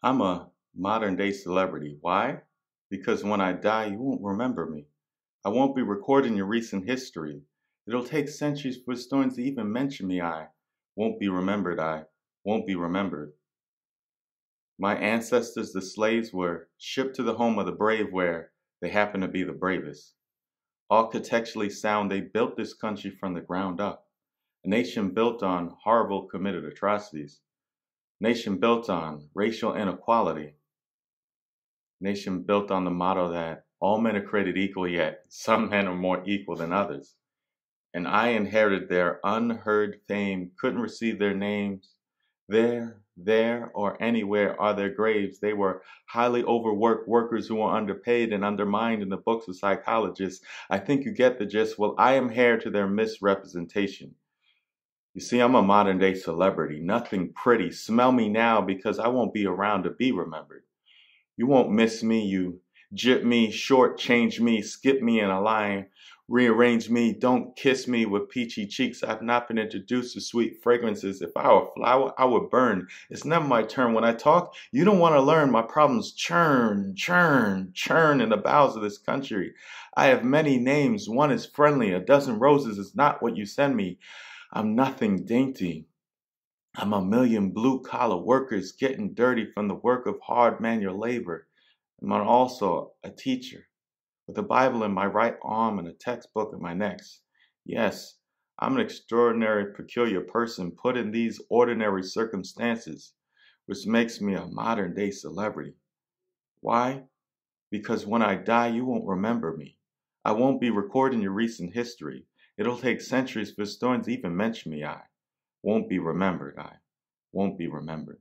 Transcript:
I'm a modern day celebrity. Why? Because when I die, you won't remember me. I won't be recording your recent history. It'll take centuries for historians to even mention me. I won't be remembered. I won't be remembered. My ancestors, the slaves, were shipped to the home of the brave where they happened to be the bravest. Architecturally sound, they built this country from the ground up. A nation built on horrible committed atrocities nation built on racial inequality, nation built on the motto that all men are created equal, yet some men are more equal than others. And I inherited their unheard fame, couldn't receive their names. There, there, or anywhere are their graves. They were highly overworked workers who were underpaid and undermined in the books of psychologists. I think you get the gist. Well, I am heir to their misrepresentation. You see, I'm a modern day celebrity, nothing pretty. Smell me now because I won't be around to be remembered. You won't miss me, you jip me, short change me, skip me in a line, rearrange me, don't kiss me with peachy cheeks. I've not been introduced to sweet fragrances. If I were a flower, I would burn. It's never my turn. When I talk, you don't want to learn. My problems churn, churn, churn in the bowels of this country. I have many names. One is friendly. A dozen roses is not what you send me. I'm nothing dainty. I'm a million blue collar workers getting dirty from the work of hard manual labor. I'm also a teacher with a Bible in my right arm and a textbook in my next. Yes, I'm an extraordinary, peculiar person put in these ordinary circumstances, which makes me a modern day celebrity. Why? Because when I die, you won't remember me. I won't be recording your recent history. It'll take centuries for to even mention me. I won't be remembered. I won't be remembered.